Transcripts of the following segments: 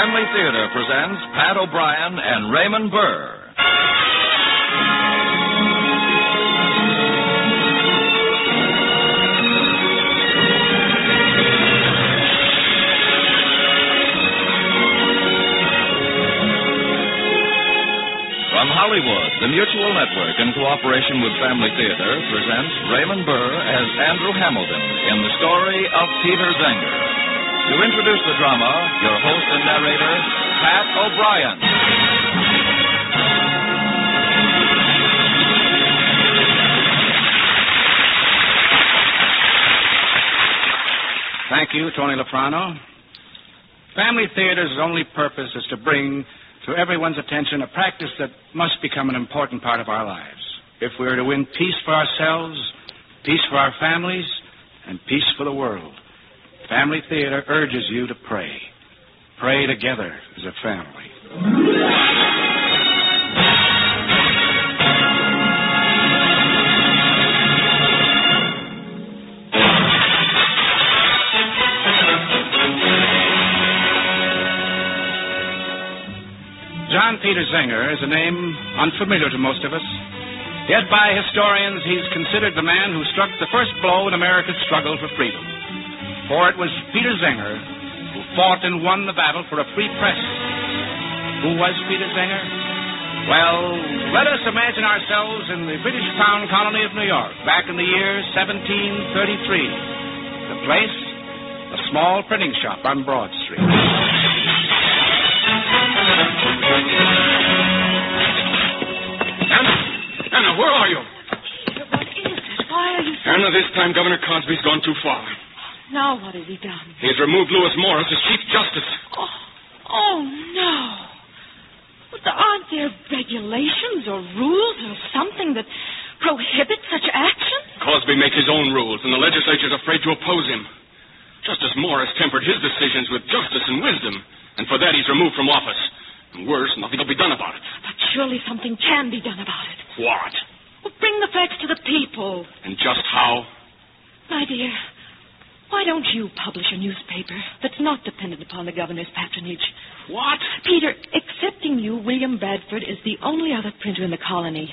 Family Theater presents Pat O'Brien and Raymond Burr. From Hollywood, the Mutual Network, in cooperation with Family Theater, presents Raymond Burr as Andrew Hamilton in the story of Peter Zenger. To introduce the drama, your host and narrator, Pat O'Brien. Thank you, Tony Lafrano. Family Theater's only purpose is to bring to everyone's attention a practice that must become an important part of our lives. If we are to win peace for ourselves, peace for our families, and peace for the world, Family Theater urges you to pray. Pray together as a family. John Peter Zenger is a name unfamiliar to most of us. Yet by historians, he's considered the man who struck the first blow in America's struggle for freedom. For it was Peter Zenger who fought and won the battle for a free press. Who was Peter Zenger? Well, let us imagine ourselves in the British Crown colony of New York, back in the year 1733. The place, a small printing shop on Broad Street. Anna! Anna, where are you? What is it? Why are you. Anna, this time Governor Cosby's gone too far. Now what has he done? He has removed Lewis Morris as Chief Justice. Oh, oh no. But there aren't there regulations or rules or something that prohibit such action? Cosby makes his own rules, and the legislature's afraid to oppose him. Justice Morris tempered his decisions with justice and wisdom, and for that he's removed from office. And worse, nothing will be done about it. But surely something can be done about it. What? Well, bring the facts to the people. And just how? My dear, why don't you publish a newspaper that's not dependent upon the governor's patronage? What? Peter, excepting you, William Bradford is the only other printer in the colony.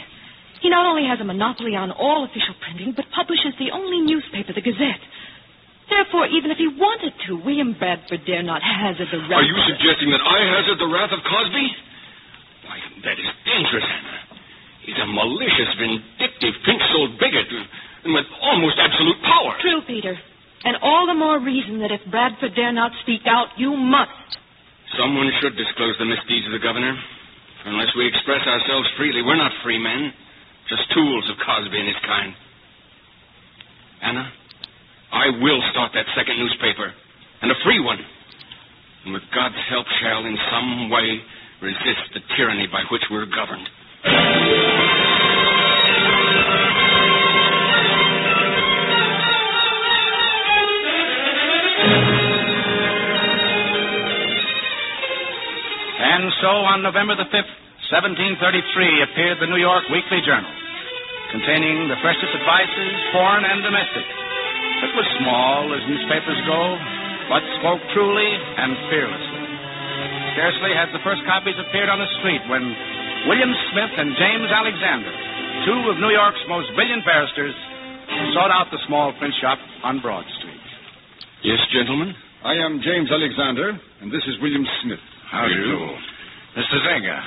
He not only has a monopoly on all official printing, but publishes the only newspaper, the Gazette. Therefore, even if he wanted to, William Bradford dare not hazard the wrath. Are you suggesting that I hazard the wrath of Cosby? Why, that is dangerous, Anna. He's a malicious, vindictive, pink-souled bigot, and with almost absolute power. True, Peter. And all the more reason that if Bradford dare not speak out, you must. Someone should disclose the misdeeds of the governor. Unless we express ourselves freely, we're not free men, just tools of Cosby and his kind. Anna, I will start that second newspaper, and a free one. And with God's help, shall in some way resist the tyranny by which we're governed. And so on November the 5th, 1733, appeared the New York Weekly Journal, containing the freshest advices, foreign and domestic. It was small, as newspapers go, but spoke truly and fearlessly. Scarcely had the first copies appeared on the street when William Smith and James Alexander, two of New York's most brilliant barristers, sought out the small print shop on Broad Street. Yes, gentlemen? I am James Alexander, and this is William Smith. How do you do? Mr. Zenger,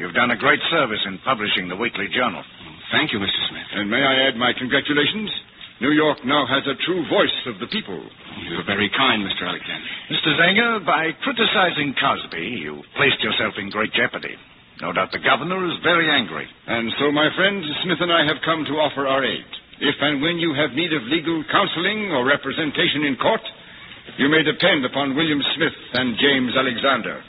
you've done a great service in publishing the weekly journal. Thank you, Mr. Smith. And may I add my congratulations? New York now has a true voice of the people. You're very kind, Mr. Alexander. Mr. Zenger, by criticizing Cosby, you placed yourself in great jeopardy. No doubt the governor is very angry. And so, my friend, Smith and I have come to offer our aid. If and when you have need of legal counseling or representation in court, you may depend upon William Smith and James Alexander.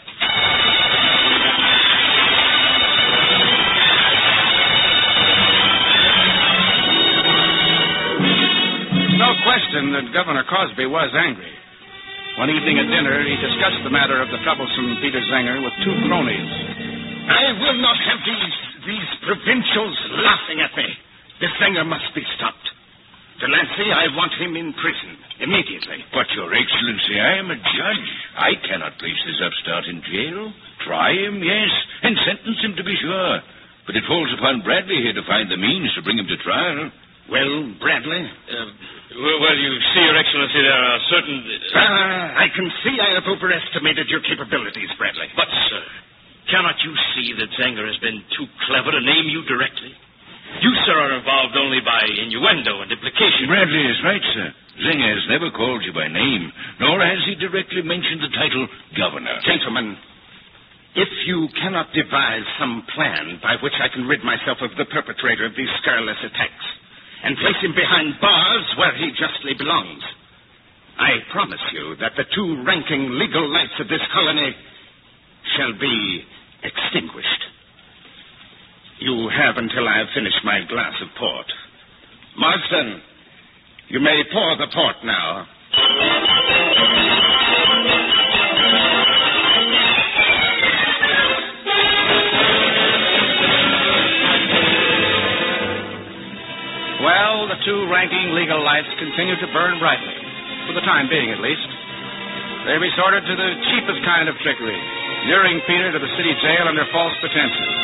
No question that Governor Cosby was angry. One evening at dinner, he discussed the matter of the troublesome Peter Zenger with two cronies. I will not have these these provincials laughing at me. This Zenger must be stopped. Delancey, I want him in prison immediately. But, Your Excellency, I am a judge. I cannot place this upstart in jail. Try him, yes, and sentence him to be sure. But it falls upon Bradley here to find the means to bring him to trial. Well, Bradley? Uh, well, well, you see, Your Excellency, there are certain. Uh, Ah, I can see I have overestimated your capabilities, Bradley. but, sir, cannot you see that Zenger has been too clever to name you directly? You, sir, are involved only by innuendo and implication. Bradley is right, sir. Zenger has never called you by name, nor has he directly mentioned the title governor. Gentlemen, if you cannot devise some plan by which I can rid myself of the perpetrator of these scurrilous attacks and place him behind bars where he justly belongs, I promise you that the two ranking legal lights of this colony shall be extinguished. You have until I have finished my glass of port. Marston, you may pour the port now. Well, the two ranking legal lights continued to burn brightly, for the time being at least. They resorted to the cheapest kind of trickery, luring Peter to the city jail under false pretenses,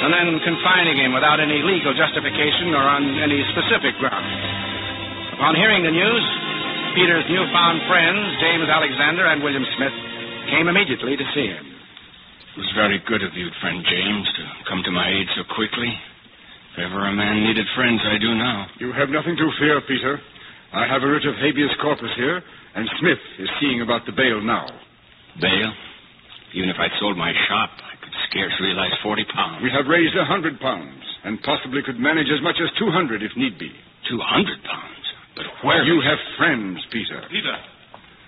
and then confining him without any legal justification or on any specific grounds. Upon hearing the news, Peter's newfound friends, James Alexander and William Smith, came immediately to see him. It was very good of you, friend James, to come to my aid so quickly. If ever a man needed friends, I do now. You have nothing to fear, Peter. I have a writ of habeas corpus here, and Smith is seeing about the bail now. Bail? Even if I'd sold my shop, I could scarce realize 40 pounds. We have raised a hundred pounds, and possibly could manage as much as two hundred if need be. 200 pounds? But where? You have friends, Peter. Peter,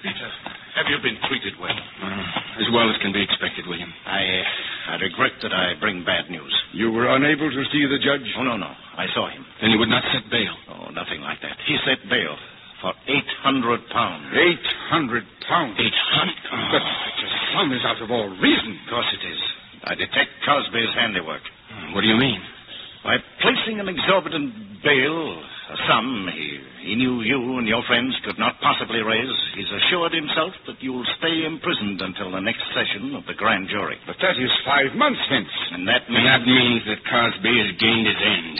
Peter, have you been treated well? Uh, as well as can be expected, William. I, I regret that I bring bad news. You were unable to see the judge? Oh, no, no. I saw him. Then you would not set bail. Oh, nothing like that. He set bail for 800 pounds. Eight hundred pounds. 800? But the sum is out of all reason. Of course it is. I detect Cosby's handiwork. Hmm, what do you mean? By placing an exorbitant bail, a sum he, he knew you and your friends could not possibly raise, he's assured himself that you'll stay imprisoned until the next session of the grand jury. But that is five months hence. And that And means... that means that Cosby has gained his end.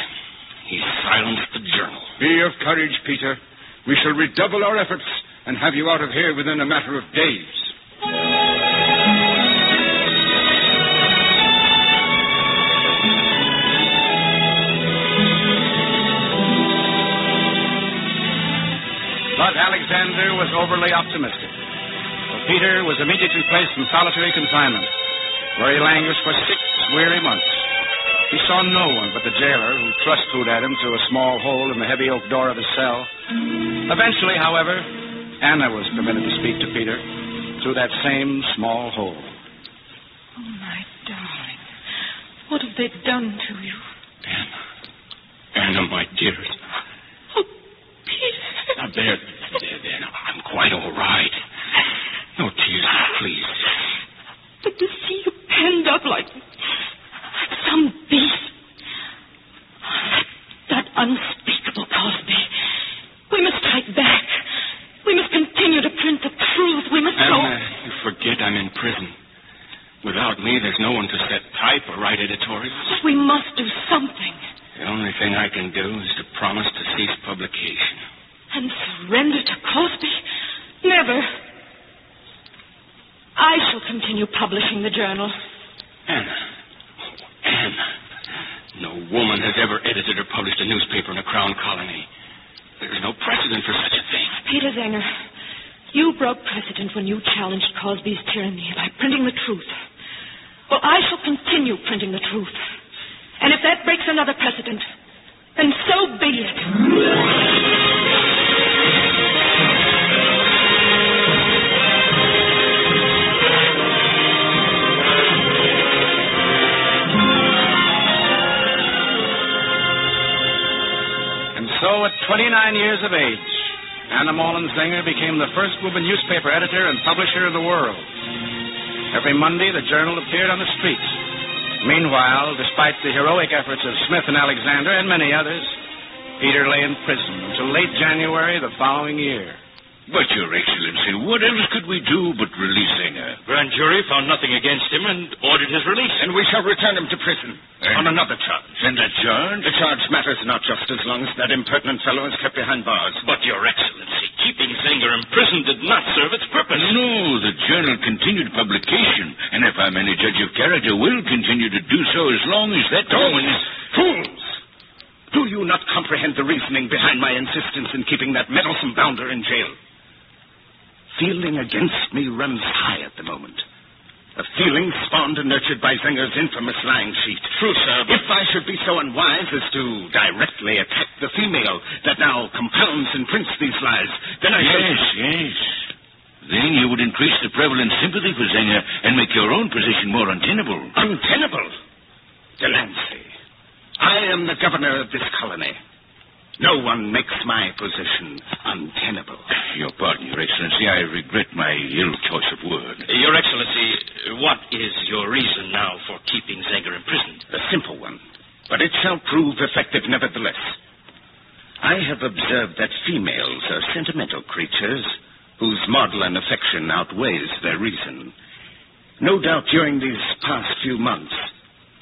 He's silenced the journal. Be of courage, Peter. We shall redouble our efforts and have you out of here within a matter of days. But Alexander was overly optimistic. So Peter was immediately placed in solitary confinement, where he languished for six weary months. He saw no one but the jailer, who thrust food at him through a small hole in the heavy oak door of his cell. Eventually, however, Anna was permitted to speak to Peter through that same small hole. Oh, my darling. What have they done to you? Anna. Anna, my dearest. Oh, Peter. Now, there. Now, I'm quite all right. No tears, please. But to see you penned up like, like some beast. That unspeakable Cosby. We must strike back. We must continue to print the truth. We must go. Anna, you forget I'm in prison. Without me, there's no one to set type or write editorials. But we must do something. The only thing I can do is to promise to cease publication. And surrender to Cosby? Never. I shall continue publishing the journal. Anna. Anna. No woman has ever edited or published a newspaper in a crown colony. There's no precedent for such a thing. Peter Zenger, you broke precedent when you challenged Cosby's tyranny by printing the truth. Well, I shall continue printing the truth. And if that breaks another precedent, then so be it. And so, at 29 years of age, Anna Mullen Zenger became the first woman newspaper editor and publisher in the world. Every Monday, the journal appeared on the streets. Meanwhile, despite the heroic efforts of Smith and Alexander and many others, Peter lay in prison until late January the following year. But, Your Excellency, what else could we do but release Zenger? Grand jury found nothing against him and ordered his release. And we shall return him to prison And- on another charge. And that charge? The charge matters not just as long as that impertinent fellow is kept behind bars. But, Your Excellency, keeping Zenger in prison did not serve its purpose. No, the journal continued publication, and if I'm any judge of character, will continue to do so as long as that woman is... Fools! Do you not comprehend the reasoning behind my insistence in keeping that meddlesome bounder in jail? Feeling against me runs high at the moment. A feeling spawned and nurtured by Zenger's infamous lying sheet. True, sir. If I should be so unwise as to directly attack the female that now compounds and prints these lies, then I shall... Yes, yes. Then you would increase the prevalent sympathy for Zenger and make your own position more untenable. Untenable. Delancey, I am the governor of this colony. No one makes my position untenable. Your pardon, Your Excellency, I regret my ill choice of word. Your Excellency, what is your reason now for keeping Zenger imprisoned? A simple one, but it shall prove effective nevertheless. I have observed that females are sentimental creatures whose maudlin affection outweighs their reason. No doubt during these past few months,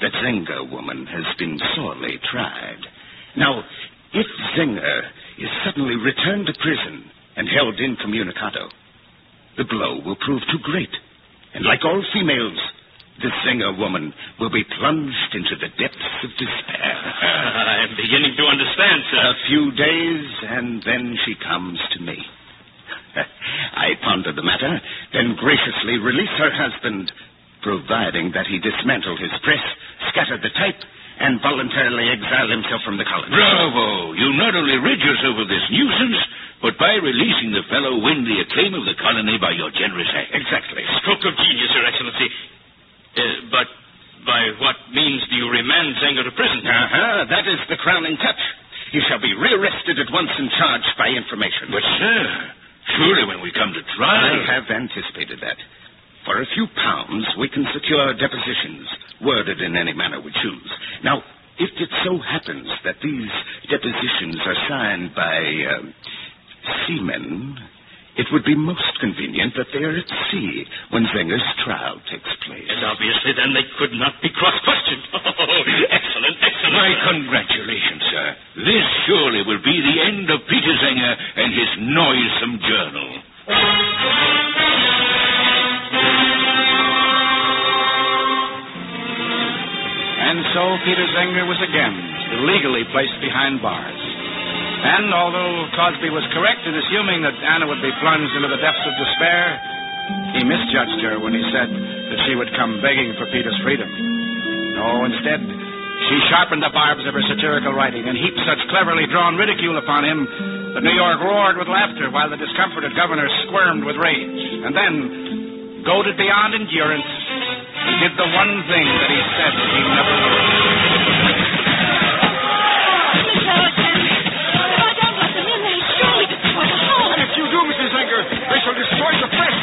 that Zenger woman has been sorely tried. Now, if Zenger is suddenly returned to prison and held incommunicado, the blow will prove too great. And like all females, the Zenger woman will be plunged into the depths of despair. I'm beginning to understand, sir. A few days, and then she comes to me. I ponder the matter, then graciously release her husband, providing that he dismantle his press, scatter the type, and voluntarily exile himself from the colony. Bravo! You not only rid yourself of this nuisance, but by releasing the fellow, win the acclaim of the colony by your generous act. Exactly. Stroke of genius, Your Excellency. Uh, but by what means do you remand Zenger to prison? Uh-huh, that is the crowning touch. He shall be rearrested at once and charged by information. But, sir, surely when we come to trial... I have anticipated that. For a few pounds, we can secure depositions, worded in any manner we choose. Now, if it so happens that these depositions are signed by uh, seamen, it would be most convenient that they are at sea when Zenger's trial takes place. And obviously, then they could not be cross-questioned. Oh, excellent, excellent. My congratulations, sir. This surely will be the end of Peter Zenger and his noisome journal. And so Peter Zenger was again illegally placed behind bars. And although Cosby was correct in assuming that Anna would be plunged into the depths of despair, he misjudged her when he said that she would come begging for Peter's freedom. No, instead, she sharpened the barbs of her satirical writing and heaped such cleverly drawn ridicule upon him that New York roared with laughter while the discomforted governor squirmed with rage. And then, goaded beyond endurance, did the one thing that he said he never would. They shall destroy the press.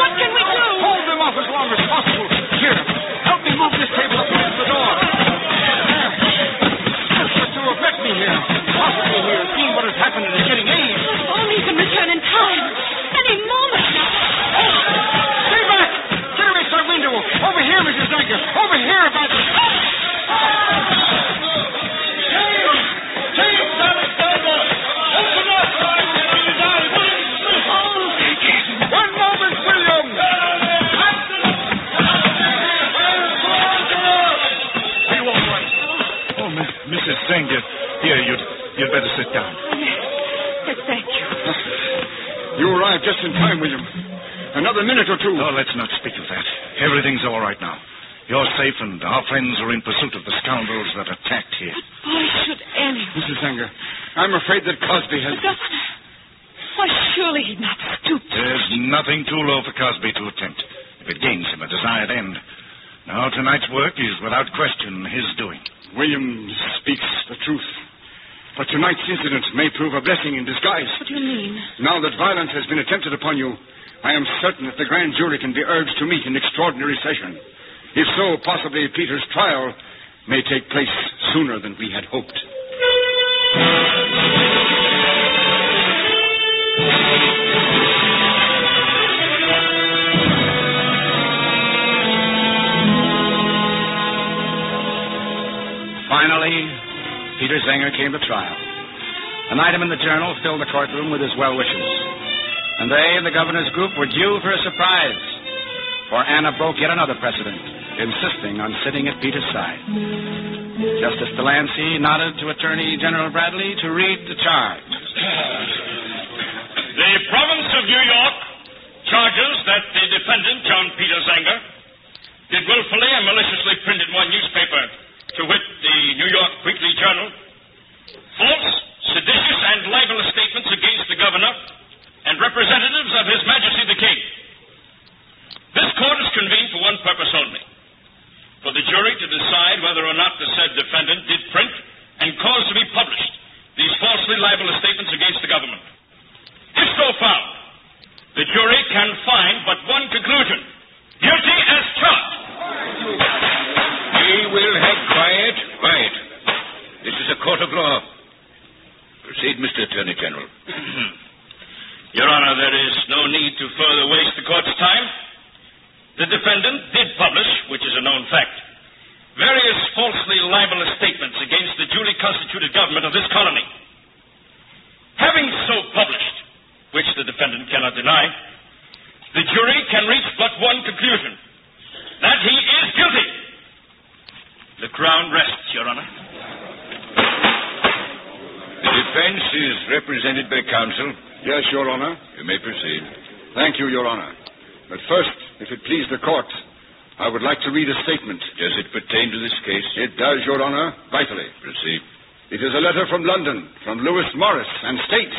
What can we do? Hold them off as long as possible. Here, help me move this table the door. There. Just to me here. What has happened and is getting aid. If only you can return in time. Any moment now. Stay back! Get against that window! Over here, Mrs. Zenger! Over here, by the... James! James Alexander! Open up! One moment, William! Are you all right? Oh, Miss, Mrs. Zenger, here, you'd, you'd better sit down. Yes, thank you. You arrived just in time, William. Another minute or two. Oh, let's not speak of that. Everything's all right now. You're safe, and our friends are in pursuit of the scoundrels that attacked here. But Why should anyone? Mrs. Zenger, I'm afraid that Cosby has... The governor. Why, surely he'd not stoop. to- There's nothing too low for Cosby to attempt, if it gains him a desired end. Now, tonight's work is without question his doing. William speaks the truth. But tonight's incident may prove a blessing in disguise. What do you mean? Now that violence has been attempted upon you, I am certain that the grand jury can be urged to meet in extraordinary session. If so, possibly Peter's trial may take place sooner than we had hoped. Finally, Peter Zenger came to trial. An item in the journal filled the courtroom with his well wishes. And they and the governor's group were due for a surprise. For Anna broke yet another precedent, insisting on sitting at Peter's side. Justice Delancey nodded to Attorney General Bradley to read the charge. The province of New York charges that the defendant, John Peter Zenger, did willfully and maliciously print in one newspaper, to wit, the New York Weekly Journal, false, seditious, and libelous statements against the governor and representatives of His Majesty the King. This court is convened for one purpose only for the jury to decide whether or not the said defendant did print and cause to be published these falsely libelous statements against the government. If so found, the jury can find but one conclusion guilty as charged. We will have quiet, quiet. This is a court of law. Proceed, Mr. Attorney General. Your Honor, there is no need to further waste the court's time. The defendant did publish, which is a known fact, various falsely libelous statements against the duly constituted government of this colony. Having so published, which the defendant cannot deny, the jury can reach but one conclusion that he is guilty. The crown rests, Your Honor. The defense is represented by counsel. Yes, Your Honor. You may proceed. Thank you, Your Honor. But first, if it please the court, I would like to read a statement. Does it pertain to this case? It does, Your Honor, vitally. Proceed. It is a letter from London, from Lewis Morris, and states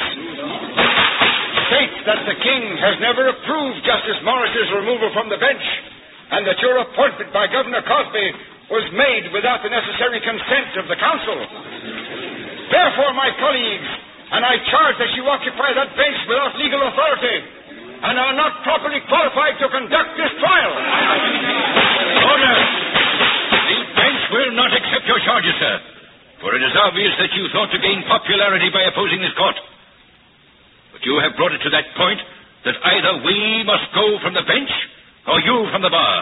states that the King has never approved Justice Morris's removal from the bench, and that your appointment by Governor Cosby was made without the necessary consent of the council. Therefore, my colleagues, and I charge that you occupy that bench without legal authority, and are not properly qualified to conduct this trial. Oh, Order! The bench will not accept your charges, sir. For it is obvious that you thought to gain popularity by opposing this court. But you have brought it to that point that either we must go from the bench or you from the bar.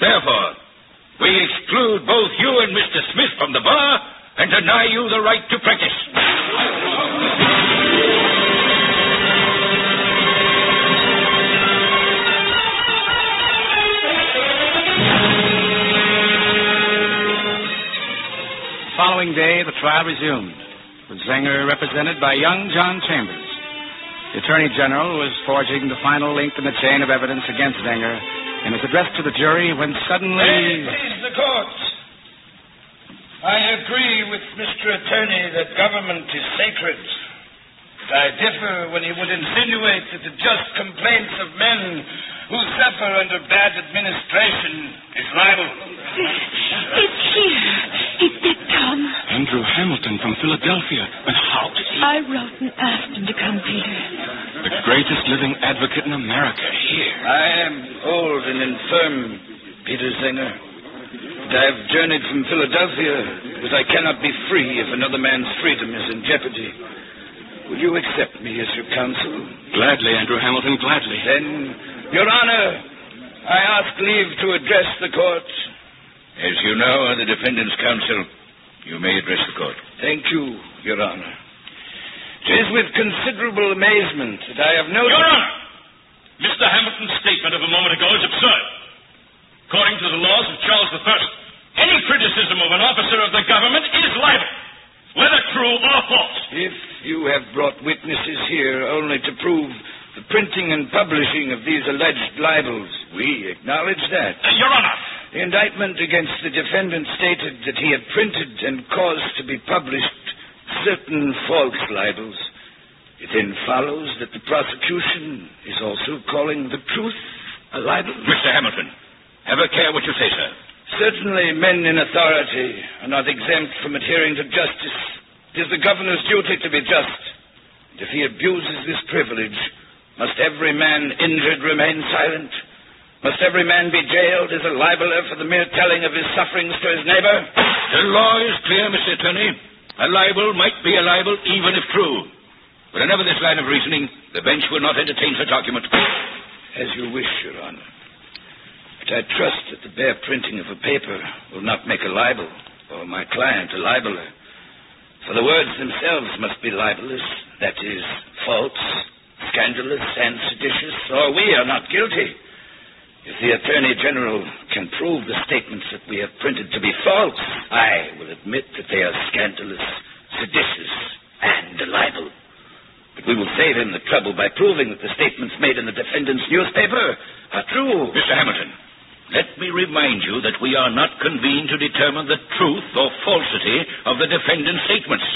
Therefore, we exclude both you and Mr. Smith from the bar and deny you the right to day, the trial resumed, with Zenger represented by young John Chambers. The Attorney General was forging the final link in the chain of evidence against Zenger in his address to the jury when suddenly. Please, the court. I agree with Mr. Attorney that government is sacred. But I differ when he would insinuate that the just complaints of men who suffer under bad administration is libel. It's here. He did come. Andrew Hamilton from Philadelphia. But how did he? I wrote and asked him to come, Peter. The greatest living advocate in America here. I am old and infirm, Peter Zenger. And I have journeyed from Philadelphia because I cannot be free if another man's freedom is in jeopardy. Will you accept me as your counsel? Gladly, Andrew Hamilton, gladly. Then, Your Honor, I ask leave to address the court. As you know, are the defendant's counsel, you may address the court. Thank you, Your Honor. It is with considerable amazement that I have noted. Your Honor, Mr. Hamilton's statement of a moment ago is absurd. According to the laws of Charles I, any criticism of an officer of the government is libel, whether true or false. If you have brought witnesses here only to prove the printing and publishing of these alleged libels, we acknowledge that. Uh, Your Honor, The indictment against the defendant stated that he had printed and caused to be published certain false libels. It then follows that the prosecution is also calling the truth a libel. Mr. Hamilton, have a care what you say, sir. Certainly, men in authority are not exempt from adhering to justice. It is the governor's duty to be just. And if he abuses this privilege, must every man injured remain silent? Must every man be jailed as a libeler for the mere telling of his sufferings to his neighbor? The law is clear, Mr. Attorney. A libel might be a libel even if true. But in this line of reasoning, the bench will not entertain such argument. As you wish, Your Honor. But I trust that the bare printing of a paper will not make a libel, or my client a libeler. For the words themselves must be libelous, that is, false, scandalous, and seditious, or we are not guilty. If the Attorney General can prove the statements that we have printed to be false, I will admit that they are scandalous, seditious, and libel. But we will save him the trouble by proving that the statements made in the defendant's newspaper are true. Mr. Hamilton, let me remind you that we are not convened to determine the truth or falsity of the defendant's statements,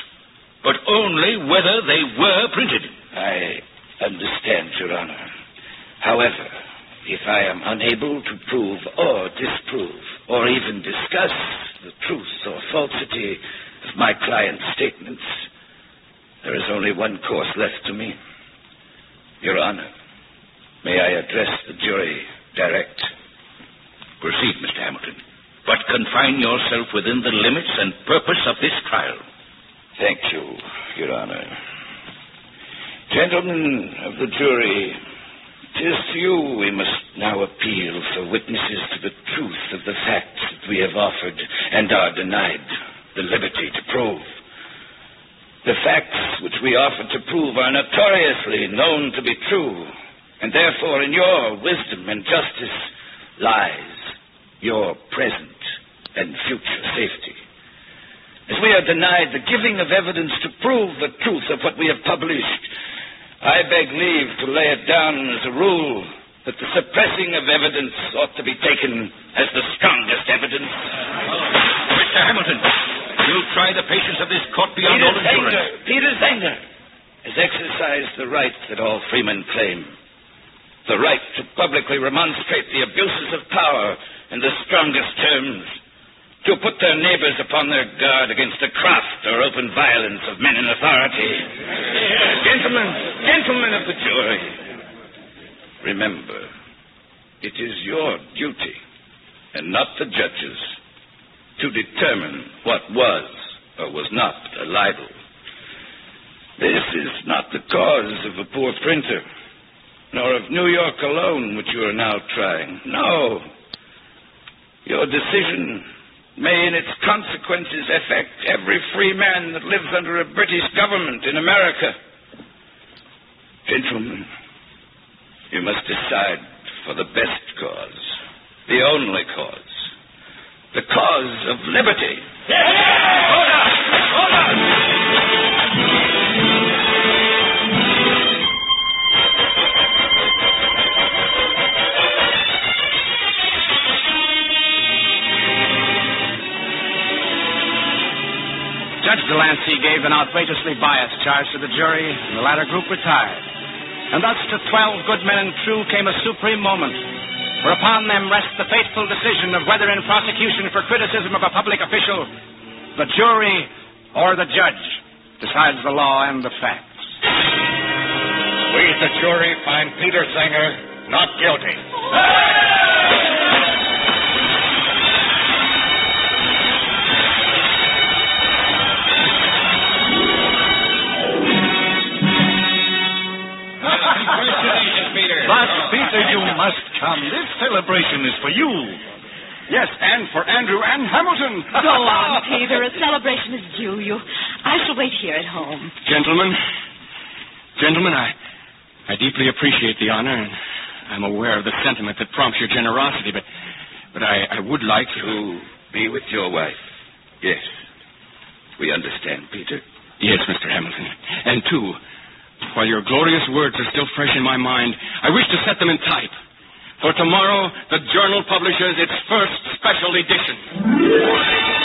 but only whether they were printed. I understand, Your Honor. However, if I am unable to prove or disprove or even discuss the truth or falsity of my client's statements, there is only one course left to me. Your Honor, may I address the jury direct? Proceed, Mr. Hamilton, but confine yourself within the limits and purpose of this trial. Thank you, Your Honor. Gentlemen of the jury, it is to you we must now appeal for witnesses to the truth of the facts that we have offered and are denied the liberty to prove. The facts which we offer to prove are notoriously known to be true, and therefore in your wisdom and justice lies your present and future safety. As we are denied the giving of evidence to prove the truth of what we have published, I beg leave to lay it down as a rule that the suppressing of evidence ought to be taken as the strongest evidence. Mr. Hamilton, you'll try the patience of this court beyond all endurance. Peter Zenger has exercised the right that all freemen claim. The right to publicly remonstrate the abuses of power in the strongest terms. To put their neighbors upon their guard against the craft or open violence of men in authority. Gentlemen, gentlemen of the jury, remember, it is your duty, and not the judges, to determine what was or was not a libel. This is not the cause of a poor printer, nor of New York alone, which you are now trying. No. Your decision may, in its consequences, affect every free man that lives under a British government in America. Gentlemen, you must decide for the best cause, the only cause, the cause of liberty. Judge Delancey gave an outrageously biased charge to the jury, and the latter group retired. And thus to twelve good men and true came a supreme moment, for upon them rests the fateful decision of whether in prosecution for criticism of a public official, the jury or the judge decides the law and the facts. We, the jury, find Peter Zenger not guilty. Congratulations, Peter. But, Peter, you must come. This celebration is for you. Yes, and for Andrew and Hamilton. Go on, Peter. A celebration is due you. I shall wait here at home. Gentlemen, gentlemen, I, I deeply appreciate the honor, and I'm aware of the sentiment that prompts your generosity, but, but I, I would like to. To be with your wife. Yes. We understand, Peter. Yes, Mr. Hamilton. And two, while your glorious words are still fresh in my mind, I wish to set them in type. For tomorrow, the journal publishes its first special edition.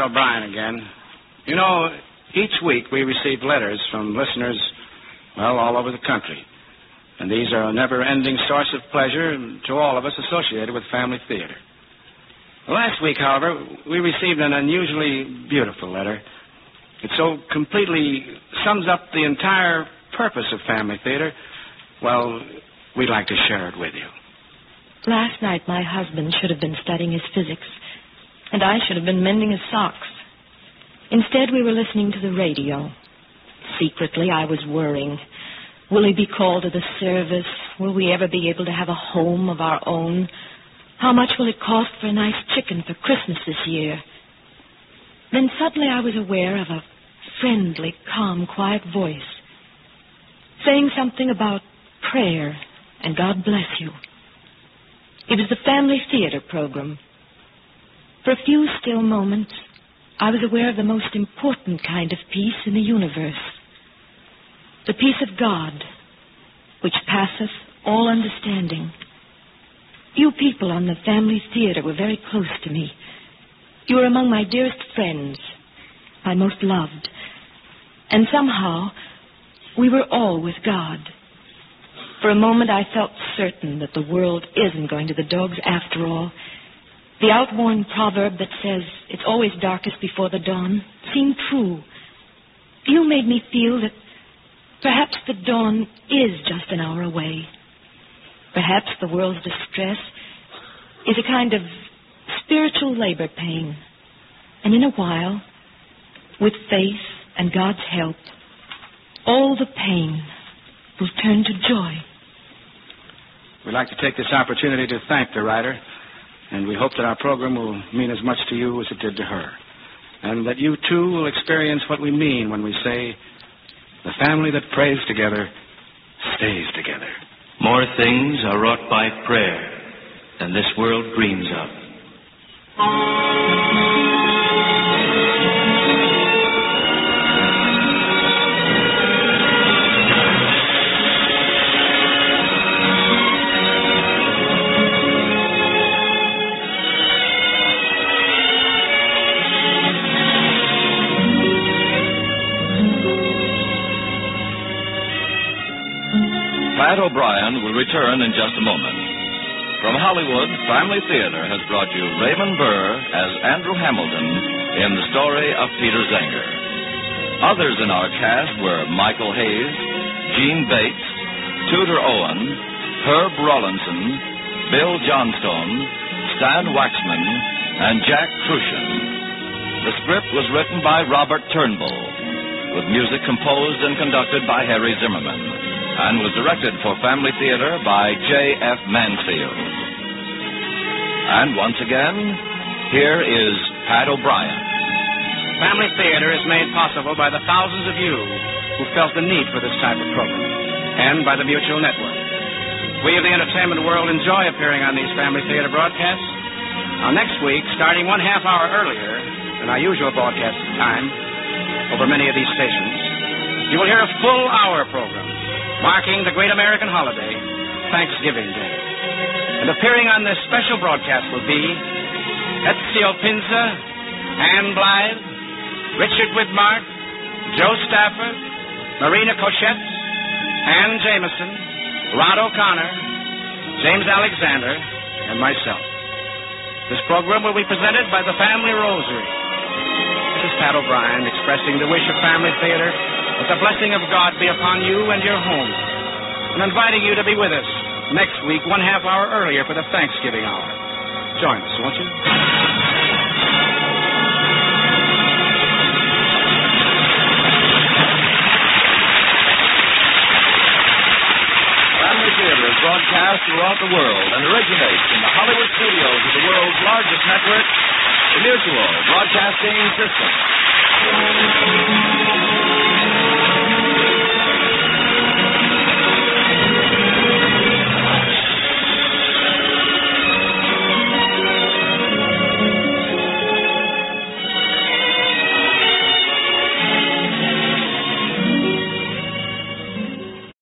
Pat O'Brien again. You know, each week we receive letters from listeners, well, all over the country. And these are a never ending source of pleasure to all of us associated with family theater. Last week, however, we received an unusually beautiful letter. It so completely sums up the entire purpose of family theater. Well, we'd like to share it with you. Last night, my husband should have been studying his physics, and I should have been mending his socks. Instead, we were listening to the radio. Secretly, I was worrying. Will he be called to the service? Will we ever be able to have a home of our own? How much will it cost for a nice chicken for Christmas this year? Then suddenly I was aware of a friendly, calm, quiet voice saying something about prayer and God bless you. It was the family theater program. For a few still moments, I was aware of the most important kind of peace in the universe the peace of God, which passeth all understanding. You people on the family theater were very close to me. You were among my dearest friends, my most loved. And somehow, we were all with God. For a moment, I felt certain that the world isn't going to the dogs after all. The outworn proverb that says it's always darkest before the dawn seemed true. You made me feel that perhaps the dawn is just an hour away. Perhaps the world's distress is a kind of spiritual labor pain. And in a while, with faith and God's help, all the pain will turn to joy. We'd like to take this opportunity to thank the writer, and we hope that our program will mean as much to you as it did to her. And that you too will experience what we mean when we say, the family that prays together stays together. More things are wrought by prayer than this world dreams of. Pat O'Brien will return in just a moment. From Hollywood, Family Theater has brought you Raymond Burr as Andrew Hamilton in the story of Peter Zenger. Others in our cast were Michael Hayes, Gene Bates, Tudor Owen, Herb Rawlinson, Bill Johnstone, Stan Waxman, and Jack Kruschen. The script was written by Robert Turnbull, with music composed and conducted by Harry Zimmerman, and was directed for Family Theater by J.F. Mansfield. And once again, here is Pat O'Brien. Family Theater is made possible by the thousands of you who felt the need for this type of program, and by the Mutual Network. We of the entertainment world enjoy appearing on these Family Theater broadcasts. Now, next week, starting one half hour earlier than our usual broadcast time over many of these stations, you will hear a full hour program marking the great American holiday, Thanksgiving Day. And appearing on this special broadcast will be Ezio Pinza, Ann Blyth, Richard Widmark, Jo Stafford, Marina Koshetz, Ann Jameson, Rod O'Connor, James Alexander, and myself. This program will be presented by the Family Rosary. This is Pat O'Brien expressing the wish of Family Theater that the blessing of God be upon you and your home, and inviting you to be with us next week, one half hour earlier for the Thanksgiving hour. Join us, won't you? Broadcast throughout the world and originates in the Hollywood studios of the world's largest network, the Mutual Broadcasting System.